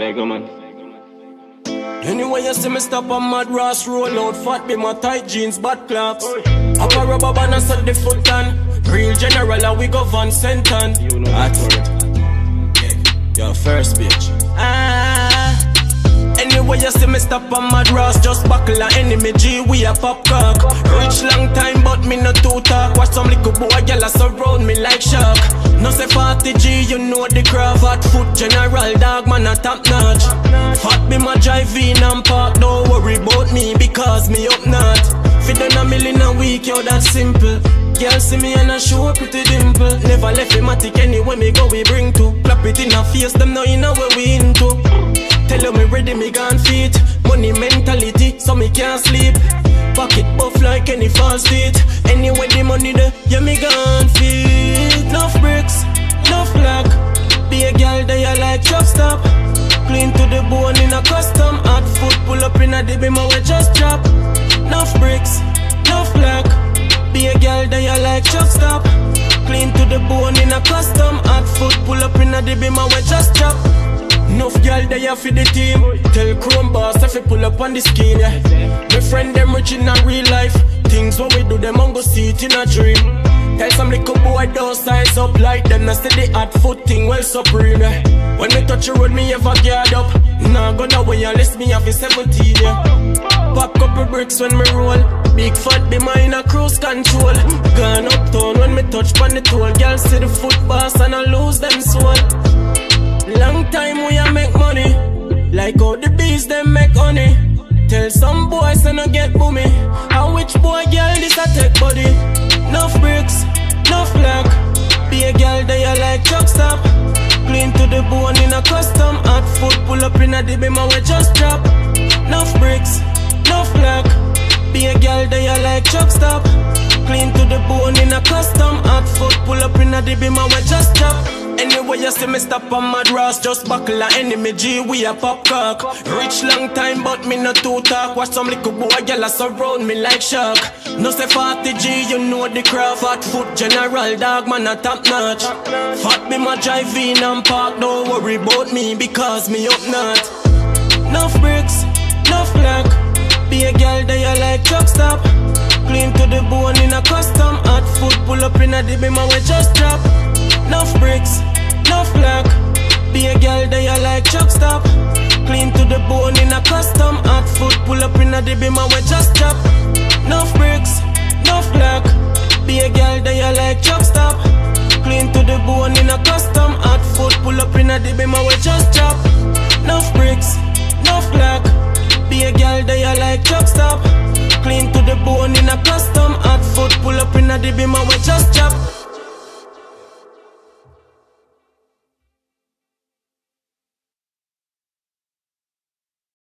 Say man. Anyway, you see me stop on mad Ross roll out Fat be my tight jeans, bad claps Up a rubber band and set the foot on Real general and we go Van Senton You know At Your first bitch. Ah. Anyway, you see me stop on mad Ross. Just buckle a enemy G, we a pop cock. Rich long time, but me no too talk. Watch some little boy, gyal a surround me like shark. No say 40 G, you know the craft Hot foot general, dog man a top notch. Fat be my drive in and park. Don't worry about me because me up not. Fi done a million a week, yo that simple. Girl see me and I show a pretty dimple. Never left him matic anywhere me go we bring to. Clap it in a face, them know you know where we into. Tell you me ready, me gone feet Money mentality, so me can't sleep. Pocket buff like any false teeth Anyway the money there, yeah me gone feet Enough bricks, enough flag Be a girl that you like chop stop. Clean to the bone in a custom. Hot foot pull up in a DB, my way just drop. Enough bricks, enough flag Be a girl that you like chop stop. Clean to the bone in a custom. Hot foot pull up in a DB, my way just drop Enough girl they are for the team. Tell Chrome boss if you pull up on the scheme, yeah. My friend them rich in a real life. Things what we do, them on go see it in a dream. Tell some little boy don't size up like them. I say the hot foot thing well supreme, yeah. When me touch the road, me ever guard up. Nah, gonna way unless me have a 17, yeah. Pop couple bricks when me roll. Big fat be mine a cruise control. Gone uptown when me touch on the toll. Girl see the foot boss and I lose them soul. Like how the bees them make honey. Tell some boys to no get boomy. How which boy girl this a take body? Enough bricks, enough flag. Be a girl that you like truck stop. Clean to the bone in a custom. Hot foot pull up in a DB, my way just drop. Enough bricks, enough flag. Be a girl that you like truck stop. Clean to the bone in a custom. Hot foot pull up in a DB, my way just drop. Anyway, you see me stop on mad Ross, just buckle a enemy G, we a pop cock. Rich long time, but me no too talk. Watch some little boy, gyal a surround me like shark. No say 40 G, you know the craft. Fat foot general, dog man a top notch. Fat be my drive in and park, don't worry about me because me up not. Enough bricks, enough flag. Be a girl that you like truck stop. Clean to the bone in a custom. Hot foot pull up in a DB, my way just drop. Enough bricks, enough flag. Be a girl that you like truck stop. Clean to the bone in a custom. Hot foot pull up in a DB, my way just drop. Enough bricks, enough flag. Be a girl that you like truck stop. Clean to the bone in a custom. Hot foot pull up in a DB, my way just drop. Enough bricks, enough flag. Be a girl that you like truck stop. Clean to the bone in a custom. Hot foot pull up in a DB, my way just drop.